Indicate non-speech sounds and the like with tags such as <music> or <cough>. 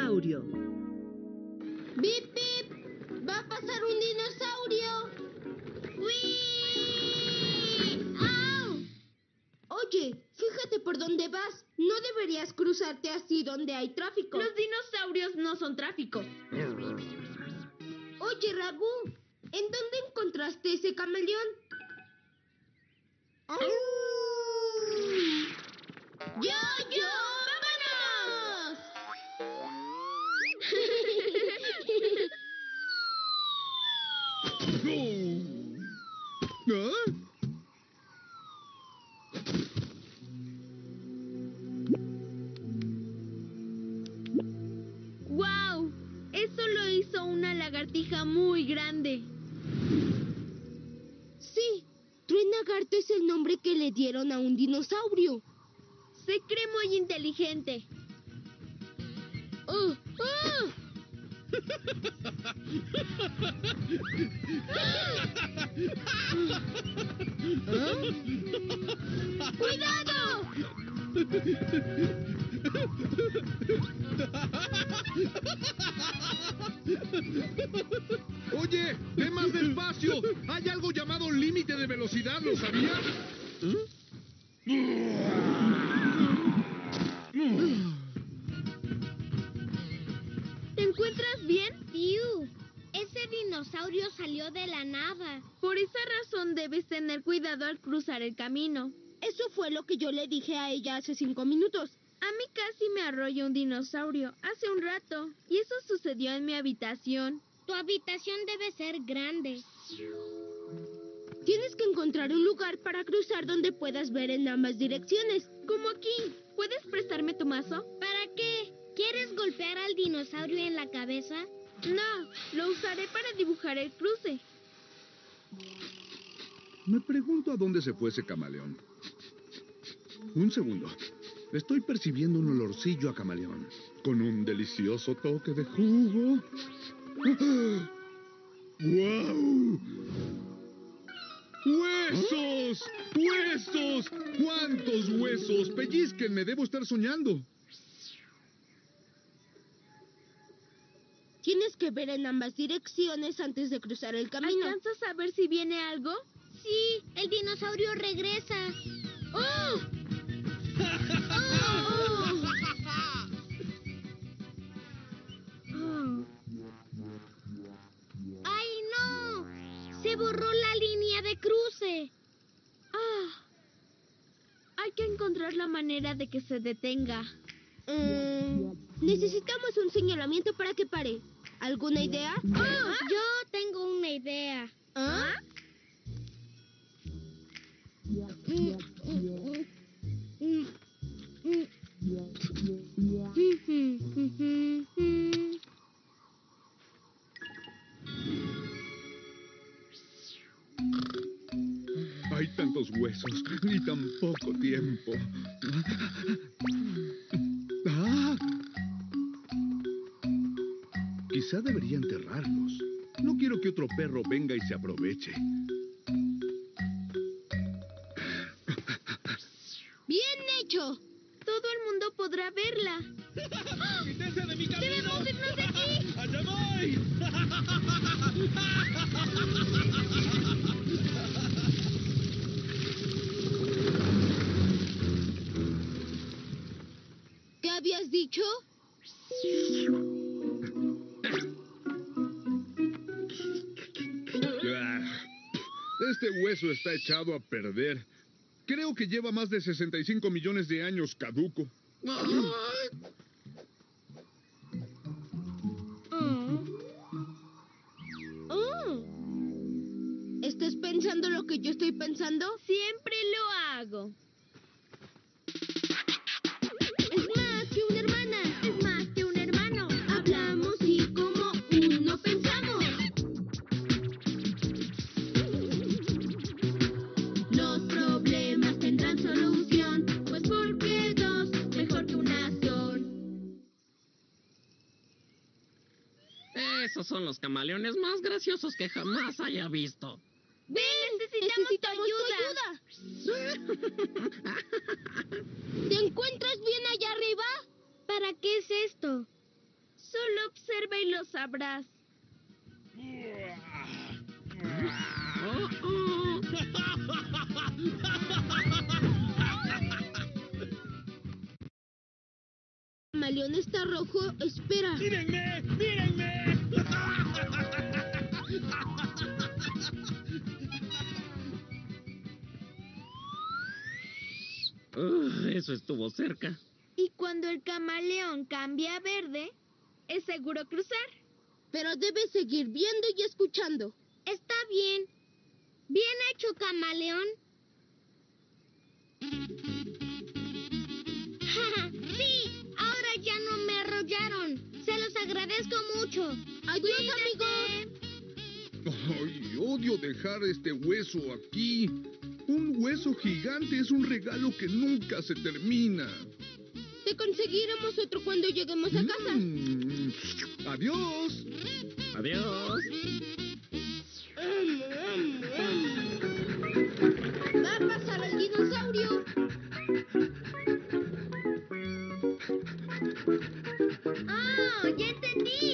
dinosaurio. ¡Bip, bip! ¡Va a pasar un dinosaurio! ¡Uy! ¡Au! Oye, fíjate por dónde vas. No deberías cruzarte así donde hay tráfico. Los dinosaurios no son tráfico. Oye, Ragu, ¿en dónde encontraste ese camaleón? ¡Yo, yo! ¡Wow! Eso lo hizo una lagartija muy grande. Sí, Truenagarto es el nombre que le dieron a un dinosaurio. Se cree muy inteligente. ¡Cuidado! Oye, ve más despacio. Hay algo llamado límite de velocidad, ¿lo sabías? ¿Te dinosaurio salió de la nada. Por esa razón debes tener cuidado al cruzar el camino. Eso fue lo que yo le dije a ella hace cinco minutos. A mí casi me arrolla un dinosaurio hace un rato. Y eso sucedió en mi habitación. Tu habitación debe ser grande. Tienes que encontrar un lugar para cruzar donde puedas ver en ambas direcciones. Como aquí. ¿Puedes prestarme tu mazo? ¿Para qué? ¿Quieres golpear al dinosaurio en la cabeza? No, lo usaré para dibujar el cruce. Me pregunto a dónde se fue ese camaleón. Un segundo. Estoy percibiendo un olorcillo a camaleón. Con un delicioso toque de jugo. ¡Guau! ¡Huesos! ¡Huesos! ¿Cuántos huesos? Pellizquenme, debo estar soñando. Tienes que ver en ambas direcciones antes de cruzar el camino. ¿Alcanzas a ver si viene algo? Sí, el dinosaurio regresa. ¡Oh! Oh. <laughs> ¡Ay, no! Se borró la línea de cruce. Ah. Hay que encontrar la manera de que se detenga. Mm, necesitamos un señalamiento para que pare. ¿Alguna idea? Ah. Yo tengo una idea. ¿Ah? Hay tantos huesos y tan poco tiempo. ¡Ah! Quizá debería enterrarlos. No quiero que otro perro venga y se aproveche. Bien hecho. Todo el mundo podrá verla. ¡Quítense de mi Debemos irnos de aquí. <laughs> ¡Allá voy! ¿Qué habías dicho? Este hueso está echado a perder. Creo que lleva más de 65 millones de años caduco. Oh. ¿Estás pensando lo que yo estoy pensando? Siempre lo hago. Son los camaleones más graciosos que jamás haya visto. ¡Ven! Necesitamos, tu ayuda. <laughs> ¿Te encuentras bien allá arriba? ¿Para qué es esto? Solo observa y lo sabrás. Oh, oh. Camaleón está rojo. Espera. ¡Mírenme! ¡Mírenme! Ugh, eso estuvo cerca. Y cuando el camaleón cambia a verde, es seguro cruzar. Pero debes seguir viendo y escuchando. Está bien. Bien hecho, camaleón. <laughs> sí, ahora ya no me arrollaron. Se los agradezco mucho. Adiós, amigos. Ay, odio dejar este hueso aquí. Un hueso gigante es un regalo que nunca se termina. Te conseguiremos otro cuando lleguemos a casa. Mm. Adiós. Adiós. Va a pasar el dinosaurio. ¡Ah! ¡Ya entendí!